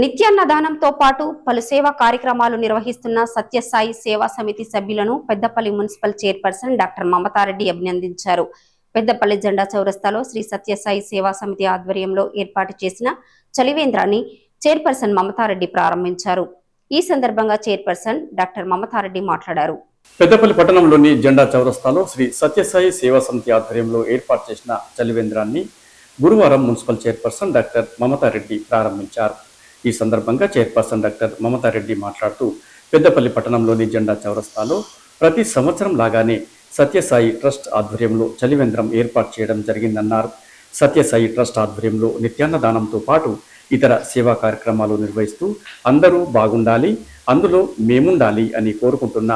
నిత్యాన్నదానంతో పాటు పలు సేవా కార్యక్రమాలు నిర్వహిస్తున్న సత్యసాయి సేవా సమితి సభ్యులను Peddapalli municipal chairperson doctor Mamatha Reddy అభినందించారు. పెద్దపల్లి జెండా చౌరస్తాలో శ్రీ సత్యసాయి సేవా సమితి ఆధ్వర్యంలో ఏర్పాటు చేసిన చలివేంద్రాన్ని చైర్పర్సన్ మమతారెడ్డి ప్రారంభించారు. ఈ సందర్భంగా చైర్పర్సన్ డాక్టర్ మమతారెడ్డి మాట్లాడారు. పెద్దపల్లి పట్టణంలోని జెండా చౌరస్తాలో శ్రీ సత్యసాయి సేవా సమితి ఆధ్వర్యంలో ఏర్పాటు చేసిన చలివేంద్రాన్ని గురువారం మున్సిపల్ చైర్పర్సన్ డాక్టర్ మమతారెడ్డి ప్రారంభించారు. ఈ సందర్భంగా చైర్పర్సన్ డాక్టర్ మమతారెడ్డి మాట్లాడుతూ పెద్దపల్లి పట్టణంలోని జెండా చౌరస్తాలో ప్రతి సంవత్సరం లాగానే సత్యసాయి ట్రస్ట్ ఆధ్వర్యంలో చలివేంద్రం ఏర్పాటు చేయడం జరిగిందన్నారు. సత్యసాయి ట్రస్ట్ ఆధ్వర్యంలో నిత్యాన్నదానంతో పాటు ఇతర సేవా కార్యక్రమాలు నిర్వహిస్తూ అందరూ బాగుండాలి అందులో మేముండాలి అని కోరుకుంటున్న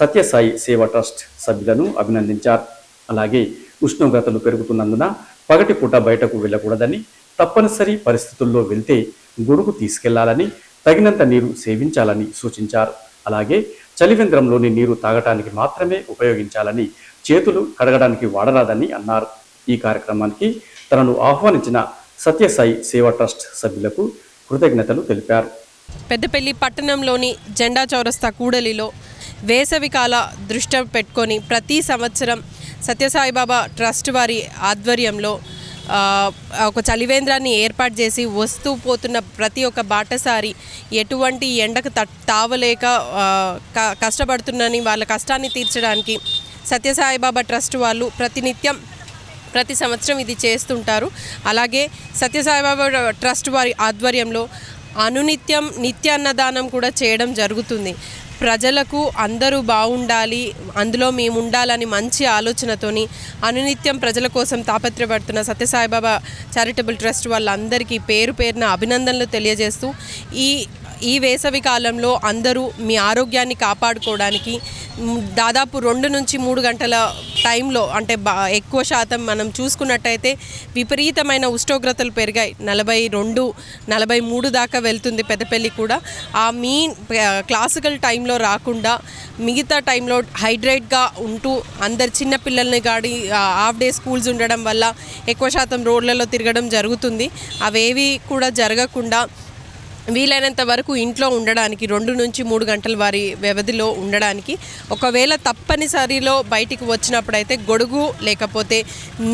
సత్యసాయి సేవా ట్రస్ట్ సభ్యులను అభినందించారు. అలాగే ఉష్ణోగ్రతలు పెరుగుతున్నందున పగటిపూట బయటకు వెళ్ళకూడదని తప్పనిసరి పరిస్థితుల్లో వెళ్తే గుడుకు తీసుకెళ్ళాలని తగినంత నీరు సేవించాలని సూచించారు. అలాగే చలివేంద్రంలోని నీరు తాగటానికి మాత్రమే ఉపయోగించాలని చేతులు కడగడానికి వాడరాదని అన్నారు. ఈ కార్యక్రమానికి తనను ఆహ్వానించిన సత్యసాయి సేవా ట్రస్ట్ సభ్యులకు కృతజ్ఞతలు తెలిపారు. పెద్దపల్లి పట్టణంలోని జెండా చౌరస్తా కూడలిలో వేసవికాల దృష్టి పెట్టుకొని ప్రతి సంవత్సరం సత్యసాయిబాబా ట్రస్ట్ వారి ఆధ్వర్యంలో ఒక చలివేంద్రాన్ని ఏర్పాటు చేసి వస్తూ పోతున్న ప్రతి ఒక్క బాటసారి ఎటువంటి ఎండకు తట్ తావలేక క- కష్టపడుతున్నని వాళ్ళ కష్టాన్ని తీర్చడానికి సత్యసాయిబాబా ట్రస్ట్ వాళ్ళు ప్రతినిత్యం ప్రతి సంవత్సరం ఇది చేస్తుంటారు. అలాగే సత్యసాయిబాబా ట్రస్ట్ వారి ఆధ్వర్యంలో అనునిత్యం నిత్యాన్నదానం కూడా చేయడం జరుగుతుంది. ప్రజలకు అందరూ బాగుండాలి అందులో మేము ఉండాలని మంచి ఆలోచనతోని అనునిత్యం ప్రజల కోసం తాపత్రపడుతున్న సత్యసాయిబాబా చారిటబుల్ ట్రస్ట్ వాళ్ళందరికీ పేరు పేరున అభినందనలు తెలియజేస్తూ ఈ ఈ వేసవి కాలంలో అందరూ మీ ఆరోగ్యాన్ని కాపాడుకోవడానికి దాదాపు రెండు నుంచి మూడు గంటల టైంలో అంటే బా ఎక్కువ శాతం మనం చూసుకున్నట్టయితే విపరీతమైన ఉష్ణోగ్రతలు పెరిగాయి. నలభై రెండు నలభై మూడు దాకా వెళ్తుంది పెద్దపల్లి కూడా. ఆ మీ క్లాసికల్ టైంలో రాకుండా మిగతా టైంలో హైడ్రేట్గా ఉంటూ అందరు చిన్న పిల్లల్ని గాడి హాఫ్ డే స్కూల్స్ ఉండడం వల్ల ఎక్కువ శాతం రోడ్లలో తిరగడం జరుగుతుంది. అవేవి కూడా జరగకుండా వీలైనంత వరకు ఇంట్లో ఉండడానికి రెండు నుంచి మూడు గంటల వారి వ్యవధిలో ఉండడానికి ఒకవేళ తప్పనిసరిలో బయటికి వచ్చినప్పుడైతే గొడుగు లేకపోతే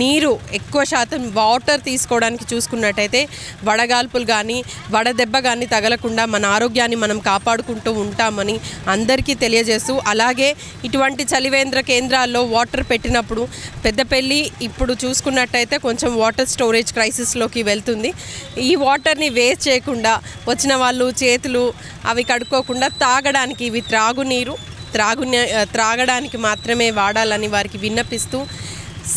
నీరు ఎక్కువ శాతం వాటర్ తీసుకోవడానికి చూసుకున్నట్టయితే వడగాల్పులు కానీ వడదెబ్బ కానీ తగలకుండా మన ఆరోగ్యాన్ని మనం కాపాడుకుంటూ ఉంటామని అందరికీ తెలియజేస్తూ అలాగే ఇటువంటి చలివేంద్ర కేంద్రాల్లో వాటర్ పెట్టినప్పుడు పెద్దపల్లి ఇప్పుడు చూసుకున్నట్టయితే కొంచెం వాటర్ స్టోరేజ్ క్రైసిస్లోకి వెళ్తుంది. ఈ వాటర్ని వేస్ట్ చేయకుండా వచ్చిన వాళ్ళు చేతులు అవి కడుక్కోకుండా తాగడానికి ఇవి త్రాగునీరు త్రాగు త్రాగడానికి మాత్రమే వాడాలని వారికి విన్నపిస్తూ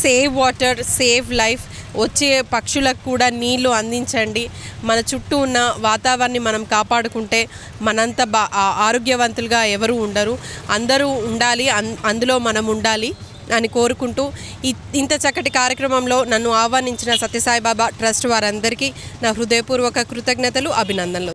సేవ్ వాటర్ సేవ్ లైఫ్ వచ్చే పక్షులకు కూడా నీళ్ళు అందించండి. మన చుట్టూ ఉన్న వాతావరణాన్ని మనం కాపాడుకుంటే మనంత బా ఆరోగ్యవంతులుగా ఎవరు ఉండరు. అందరూ ఉండాలి అందులో మనం ఉండాలి అని కోరుకుంటూ ఇంత చక్కటి కార్యక్రమంలో నన్ను ఆహ్వానించిన సత్యసాయిబాబా ట్రస్ట్ వారందరికీ నా హృదయపూర్వక కృతజ్ఞతలు అభినందనలు.